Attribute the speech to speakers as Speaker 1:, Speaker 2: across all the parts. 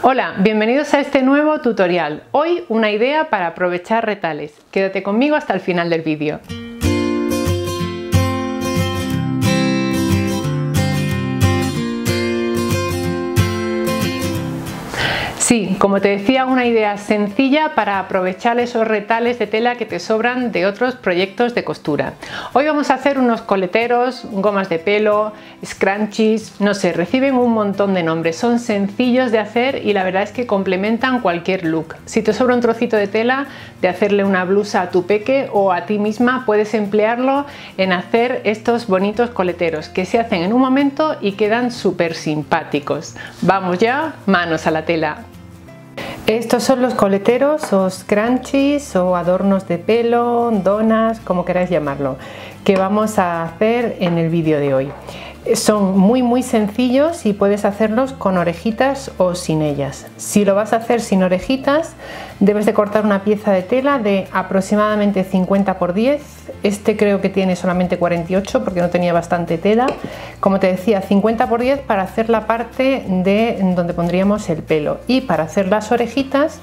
Speaker 1: Hola, bienvenidos a este nuevo tutorial. Hoy una idea para aprovechar retales. Quédate conmigo hasta el final del vídeo. Sí, como te decía, una idea sencilla para aprovechar esos retales de tela que te sobran de otros proyectos de costura. Hoy vamos a hacer unos coleteros, gomas de pelo, scrunchies, no sé, reciben un montón de nombres. Son sencillos de hacer y la verdad es que complementan cualquier look. Si te sobra un trocito de tela de hacerle una blusa a tu peque o a ti misma, puedes emplearlo en hacer estos bonitos coleteros que se hacen en un momento y quedan súper simpáticos. Vamos ya, manos a la tela. Estos son los coleteros o scrunchies o adornos de pelo, donas, como queráis llamarlo, que vamos a hacer en el vídeo de hoy. Son muy muy sencillos y puedes hacerlos con orejitas o sin ellas. Si lo vas a hacer sin orejitas, debes de cortar una pieza de tela de aproximadamente 50 por 10. Este creo que tiene solamente 48 porque no tenía bastante tela. Como te decía, 50 por 10 para hacer la parte de donde pondríamos el pelo. Y para hacer las orejitas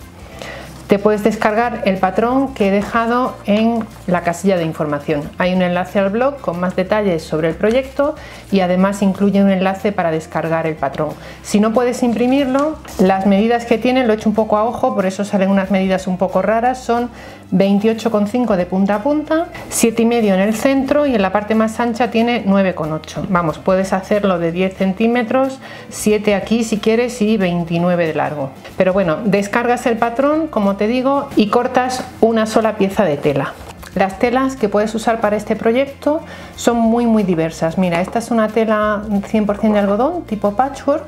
Speaker 1: te puedes descargar el patrón que he dejado en la casilla de información. Hay un enlace al blog con más detalles sobre el proyecto y además incluye un enlace para descargar el patrón. Si no puedes imprimirlo, las medidas que tiene, lo he hecho un poco a ojo, por eso salen unas medidas un poco raras, son 28,5 de punta a punta, 7,5 en el centro y en la parte más ancha tiene 9,8. Vamos, puedes hacerlo de 10 centímetros, 7 aquí si quieres y 29 de largo. Pero bueno, descargas el patrón, como te digo, y cortas una sola pieza de tela. Las telas que puedes usar para este proyecto son muy muy diversas. Mira, esta es una tela 100% de algodón, tipo patchwork,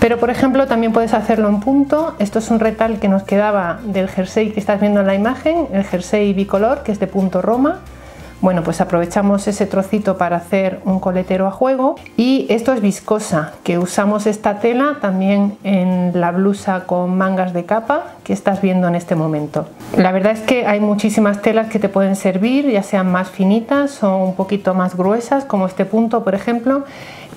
Speaker 1: pero por ejemplo también puedes hacerlo en punto. Esto es un retal que nos quedaba del jersey que estás viendo en la imagen, el jersey bicolor, que es de punto Roma. Bueno, pues aprovechamos ese trocito para hacer un coletero a juego y esto es viscosa, que usamos esta tela también en la blusa con mangas de capa que estás viendo en este momento. La verdad es que hay muchísimas telas que te pueden servir, ya sean más finitas o un poquito más gruesas, como este punto por ejemplo,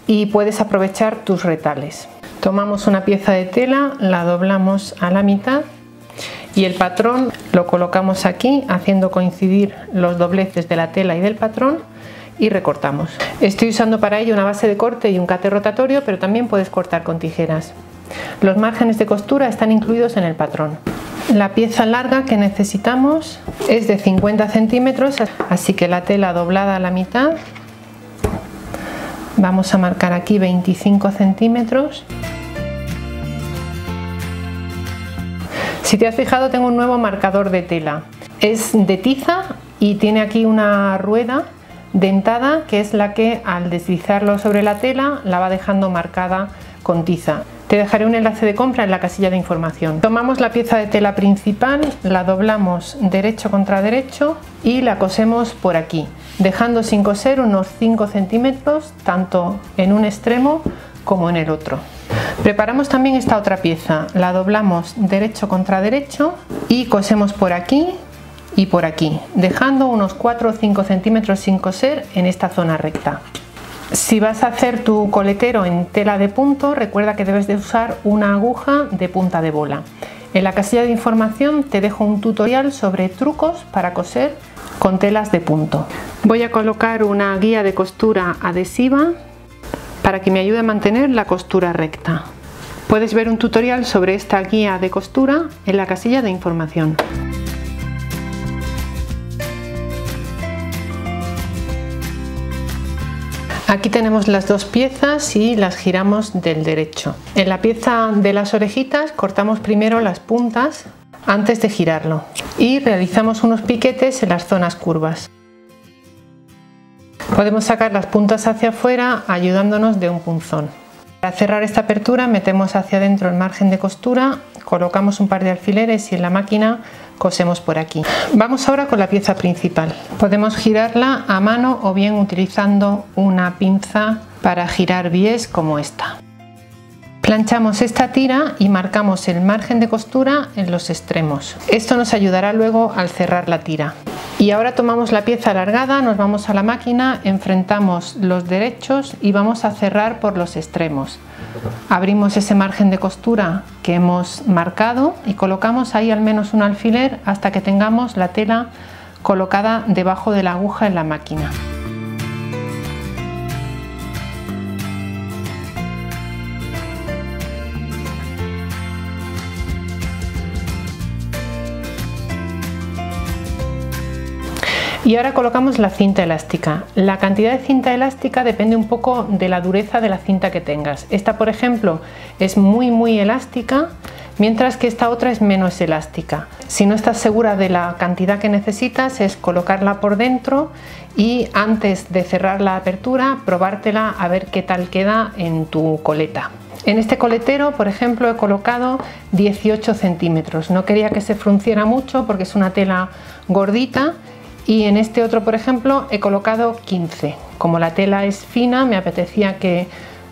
Speaker 1: y puedes aprovechar tus retales. Tomamos una pieza de tela, la doblamos a la mitad y el patrón lo colocamos aquí haciendo coincidir los dobleces de la tela y del patrón y recortamos. Estoy usando para ello una base de corte y un cate rotatorio, pero también puedes cortar con tijeras. Los márgenes de costura están incluidos en el patrón. La pieza larga que necesitamos es de 50 centímetros, así que la tela doblada a la mitad. Vamos a marcar aquí 25 centímetros. Si te has fijado tengo un nuevo marcador de tela. Es de tiza y tiene aquí una rueda dentada que es la que al deslizarlo sobre la tela la va dejando marcada con tiza. Te dejaré un enlace de compra en la casilla de información. Tomamos la pieza de tela principal, la doblamos derecho contra derecho y la cosemos por aquí, dejando sin coser unos 5 centímetros tanto en un extremo como en el otro. Preparamos también esta otra pieza, la doblamos derecho contra derecho y cosemos por aquí y por aquí, dejando unos 4 o 5 centímetros sin coser en esta zona recta. Si vas a hacer tu coletero en tela de punto, recuerda que debes de usar una aguja de punta de bola. En la casilla de información te dejo un tutorial sobre trucos para coser con telas de punto. Voy a colocar una guía de costura adhesiva para que me ayude a mantener la costura recta. Puedes ver un tutorial sobre esta guía de costura en la casilla de información. Aquí tenemos las dos piezas y las giramos del derecho. En la pieza de las orejitas cortamos primero las puntas antes de girarlo y realizamos unos piquetes en las zonas curvas. Podemos sacar las puntas hacia afuera ayudándonos de un punzón. Para cerrar esta apertura metemos hacia adentro el margen de costura, colocamos un par de alfileres y en la máquina cosemos por aquí. Vamos ahora con la pieza principal. Podemos girarla a mano o bien utilizando una pinza para girar bies como esta. Planchamos esta tira y marcamos el margen de costura en los extremos. Esto nos ayudará luego al cerrar la tira. Y ahora tomamos la pieza alargada, nos vamos a la máquina, enfrentamos los derechos y vamos a cerrar por los extremos. Abrimos ese margen de costura que hemos marcado y colocamos ahí al menos un alfiler hasta que tengamos la tela colocada debajo de la aguja en la máquina. Y ahora colocamos la cinta elástica. La cantidad de cinta elástica depende un poco de la dureza de la cinta que tengas. Esta, por ejemplo, es muy muy elástica, mientras que esta otra es menos elástica. Si no estás segura de la cantidad que necesitas, es colocarla por dentro y antes de cerrar la apertura, probártela a ver qué tal queda en tu coleta. En este coletero, por ejemplo, he colocado 18 centímetros. No quería que se frunciera mucho porque es una tela gordita y en este otro por ejemplo he colocado 15 como la tela es fina me apetecía que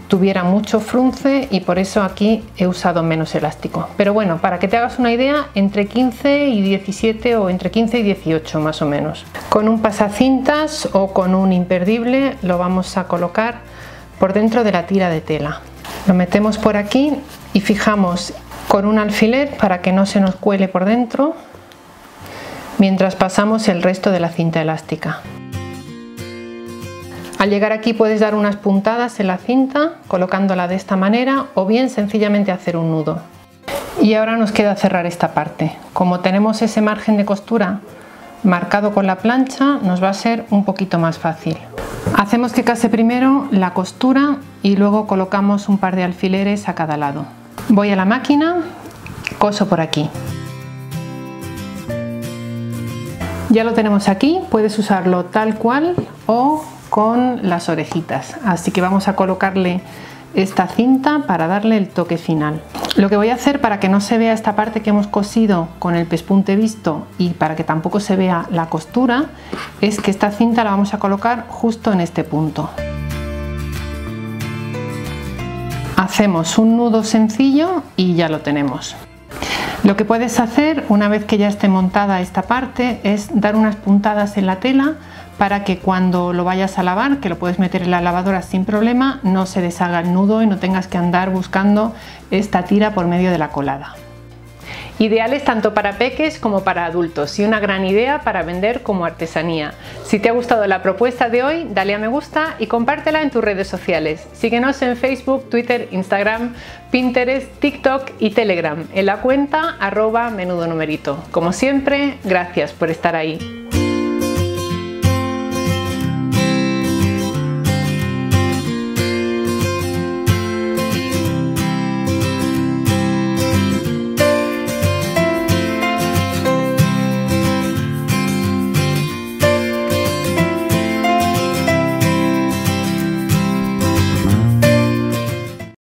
Speaker 1: tuviera mucho frunce y por eso aquí he usado menos elástico. Pero bueno para que te hagas una idea entre 15 y 17 o entre 15 y 18 más o menos. Con un pasacintas o con un imperdible lo vamos a colocar por dentro de la tira de tela. Lo metemos por aquí y fijamos con un alfiler para que no se nos cuele por dentro mientras pasamos el resto de la cinta elástica. Al llegar aquí puedes dar unas puntadas en la cinta colocándola de esta manera o bien sencillamente hacer un nudo. Y ahora nos queda cerrar esta parte. Como tenemos ese margen de costura marcado con la plancha nos va a ser un poquito más fácil. Hacemos que case primero la costura y luego colocamos un par de alfileres a cada lado. Voy a la máquina, coso por aquí. Ya lo tenemos aquí, puedes usarlo tal cual o con las orejitas. Así que vamos a colocarle esta cinta para darle el toque final. Lo que voy a hacer para que no se vea esta parte que hemos cosido con el pespunte visto y para que tampoco se vea la costura es que esta cinta la vamos a colocar justo en este punto. Hacemos un nudo sencillo y ya lo tenemos. Lo que puedes hacer una vez que ya esté montada esta parte es dar unas puntadas en la tela para que cuando lo vayas a lavar, que lo puedes meter en la lavadora sin problema, no se deshaga el nudo y no tengas que andar buscando esta tira por medio de la colada. Ideales tanto para peques como para adultos y una gran idea para vender como artesanía. Si te ha gustado la propuesta de hoy, dale a me gusta y compártela en tus redes sociales. Síguenos en Facebook, Twitter, Instagram, Pinterest, TikTok y Telegram en la cuenta arroba menudo numerito. Como siempre, gracias por estar ahí.